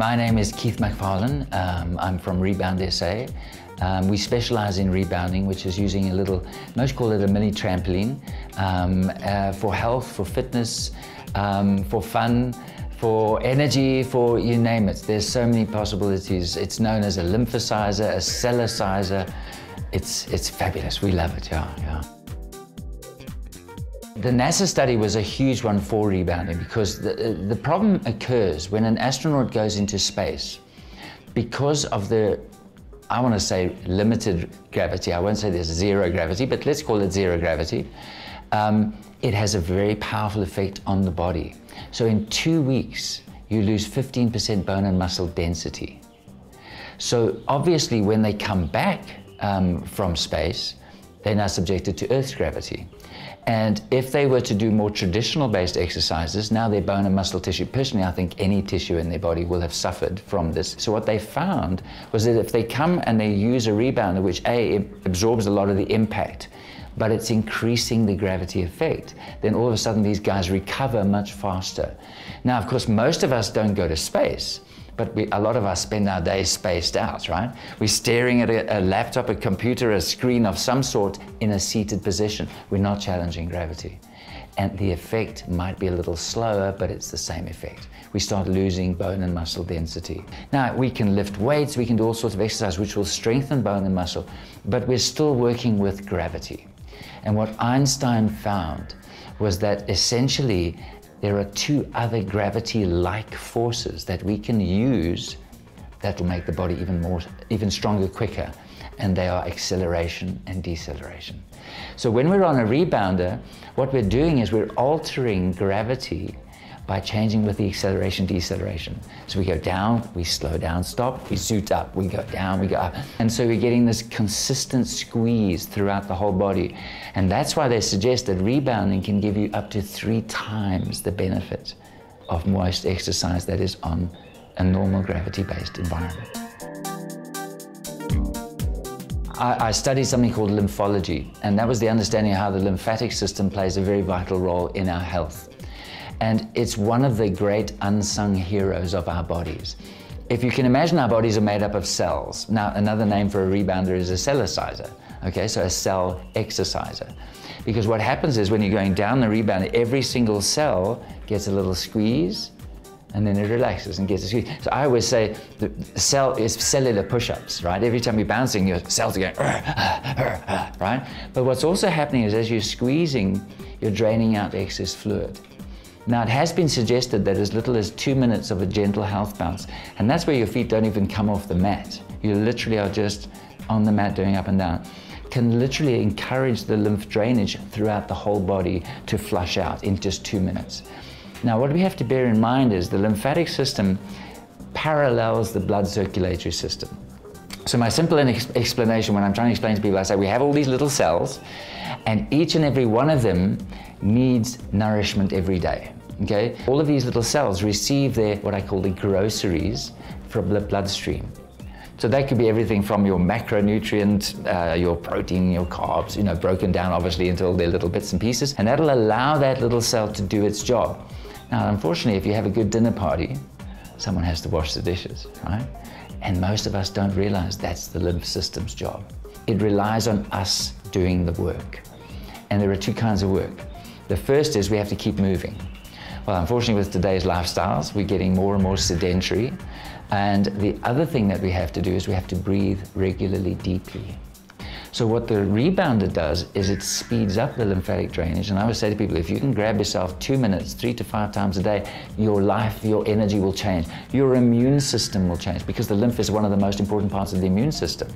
My name is Keith McFarlane. Um, I'm from Rebound SA. Um, we specialize in rebounding, which is using a little, most call it a mini trampoline, um, uh, for health, for fitness, um, for fun, for energy, for you name it. There's so many possibilities. It's known as a lymphosizer, a cellicizer. It's, it's fabulous. We love it, yeah, yeah. The NASA study was a huge one for rebounding because the, the problem occurs when an astronaut goes into space because of the, I want to say limited gravity. I won't say there's zero gravity, but let's call it zero gravity. Um, it has a very powerful effect on the body. So in two weeks, you lose 15% bone and muscle density. So obviously when they come back um, from space, they're now subjected to Earth's gravity. And if they were to do more traditional based exercises, now their bone and muscle tissue, personally, I think any tissue in their body will have suffered from this. So what they found was that if they come and they use a rebounder, which A, absorbs a lot of the impact, but it's increasing the gravity effect, then all of a sudden these guys recover much faster. Now, of course, most of us don't go to space but we, a lot of us spend our days spaced out, right? We're staring at a, a, laptop, a computer, a screen of some sort in a seated position. We're not challenging gravity. And the effect might be a little slower, but it's the same effect. We start losing bone and muscle density. Now, we can lift weights, we can do all sorts of exercise which will strengthen bone and muscle, but we're still working with gravity. And what Einstein found was that essentially there are two other gravity-like forces that we can use that will make the body even more, even stronger, quicker. And they are acceleration and deceleration. So when we're on a rebounder, what we're doing is we're altering gravity by changing with the acceleration, deceleration. So we go down, we slow down, stop, we zoot up, we go down, we go up. And so we're getting this consistent squeeze throughout the whole body. And that's why they suggest that rebounding can give you up to three times the benefit of most exercise that is on a normal gravity-based environment. I, I studied something called lymphology, and that was the understanding of how the lymphatic system plays a very vital role in our health. And it's one of the great unsung heroes of our bodies. If you can imagine our bodies are made up of cells. Now, another name for a rebounder is a cellicizer. Okay, so a cell exerciser. Because what happens is when you're going down the rebound, every single cell gets a little squeeze, and then it relaxes and gets a squeeze. So I always say the cell is cellular push-ups, right? Every time you're bouncing, your cells are going, right? But what's also happening is as you're squeezing, you're draining out excess fluid. Now, it has been suggested that as little as two minutes of a gentle health bounce, and that's where your feet don't even come off the mat. You literally are just on the mat doing up and down, can literally encourage the lymph drainage throughout the whole body to flush out in just two minutes. Now, what we have to bear in mind is the lymphatic system parallels the blood circulatory system. So my simple explanation when I'm trying to explain to people, I say we have all these little cells and each and every one of them needs nourishment every day okay? All of these little cells receive their, what I call the groceries from the bloodstream. So that could be everything from your macronutrient, uh, your protein, your carbs, you know, broken down obviously into all their little bits and pieces. And that'll allow that little cell to do its job. Now, unfortunately, if you have a good dinner party, someone has to wash the dishes, right? And most of us don't realize that's the lymph system's job. It relies on us doing the work. And there are two kinds of work. The first is we have to keep moving. Well, unfortunately, with today's lifestyles, we're getting more and more sedentary. And the other thing that we have to do is we have to breathe regularly, deeply. So what the rebounder does is it speeds up the lymphatic drainage. And I would say to people, if you can grab yourself two minutes, three to five times a day, your life, your energy will change. Your immune system will change because the lymph is one of the most important parts of the immune system.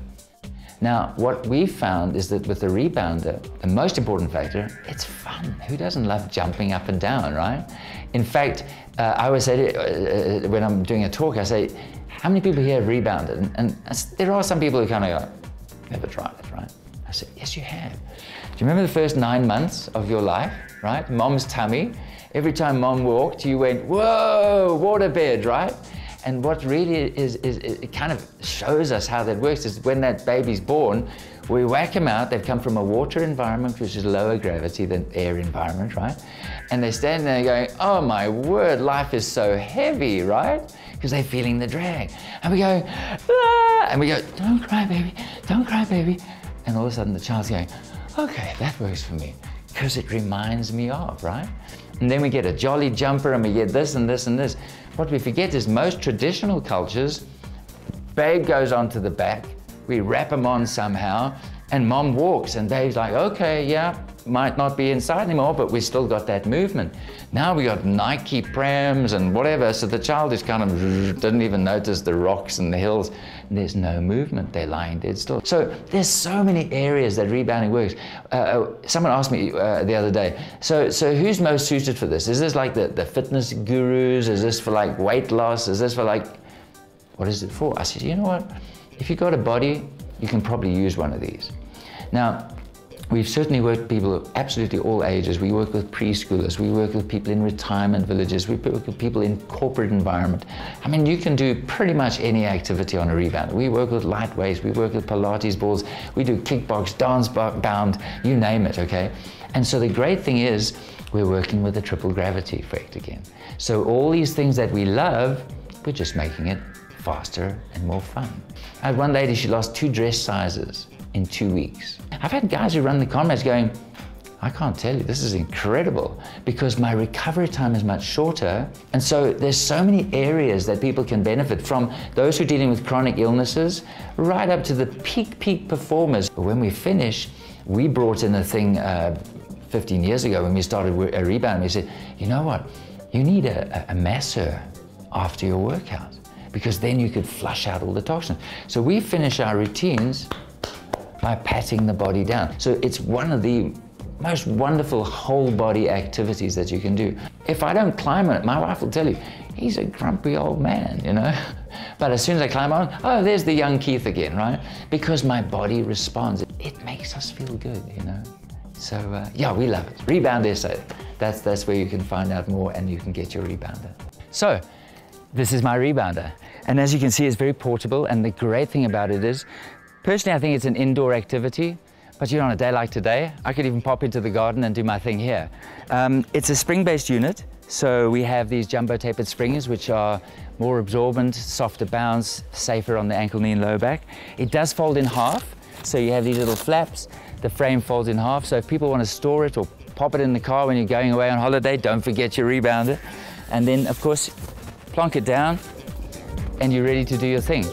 Now, what we've found is that with the rebounder, the most important factor, it's fun. Who doesn't love jumping up and down, right? In fact, uh, I always say, to, uh, uh when I'm doing a talk, I say, how many people here have rebounded? And, and there are some people who kind of go, never tried it, right? I said, yes, you have. Do you remember the first nine months of your life, right? Mom's tummy. Every time mom walked, you went, whoa, waterbed, right? And what really is, is, it kind of shows us how that works is when that baby's born, We whack them out. They've come from a water environment, which is lower gravity than air environment, right? And they stand there going, oh my word, life is so heavy, right? Because they're feeling the drag. And we go, ah! and we go, don't cry, baby, don't cry, baby. And all of a sudden the child's going, okay, that works for me. Because it reminds me of, right? And then we get a jolly jumper and we get this and this and this. What we forget is most traditional cultures, babe goes onto the back, we wrap him on somehow, and mom walks, and Dave's like, okay, yeah, might not be inside anymore, but we still got that movement. Now we got Nike prams and whatever, so the child is kind of didn't even notice the rocks and the hills. There's no movement, they're lying dead still. So there's so many areas that rebounding works. Uh, uh, someone asked me uh, the other day, so, so who's most suited for this? Is this like the, the fitness gurus? Is this for like weight loss? Is this for like, what is it for? I said, you know what? If you've got a body, you can probably use one of these. Now, We've certainly worked with people of absolutely all ages. We work with preschoolers, we work with people in retirement villages, we work with people in corporate environment. I mean, you can do pretty much any activity on a rebound. We work with light weights, we work with Pilates balls, we do kickbox, dance bound, you name it, okay? And so the great thing is, we're working with the triple gravity effect again. So all these things that we love, we're just making it faster and more fun. I had one lady, she lost two dress sizes in two weeks. I've had guys who run the Comrades going, I can't tell you, this is incredible because my recovery time is much shorter. And so there's so many areas that people can benefit from those who are dealing with chronic illnesses right up to the peak, peak performers. But when we finish, we brought in a thing uh, 15 years ago when we started a rebound. We said, you know what? You need a, a masseur after your workout because then you could flush out all the toxins. So we finish our routines by patting the body down. So it's one of the most wonderful whole body activities that you can do. If I don't climb on it, my wife will tell you, he's a grumpy old man, you know? But as soon as I climb on, oh, there's the young Keith again, right? Because my body responds. It makes us feel good, you know? So, uh, yeah, we love it. Rebound SA. That's, that's where you can find out more and you can get your rebounder. So, this is my rebounder. And as you can see, it's very portable. And the great thing about it is Personally, I think it's an indoor activity, but you know, on a day like today, I could even pop into the garden and do my thing here. Um, it's a spring-based unit, so we have these jumbo tapered springs, which are more absorbent, softer bounce, safer on the ankle, knee, and low back. It does fold in half, so you have these little flaps. The frame folds in half, so if people want to store it or pop it in the car when you're going away on holiday, don't forget your rebounder. And then, of course, plonk it down, and you're ready to do your thing.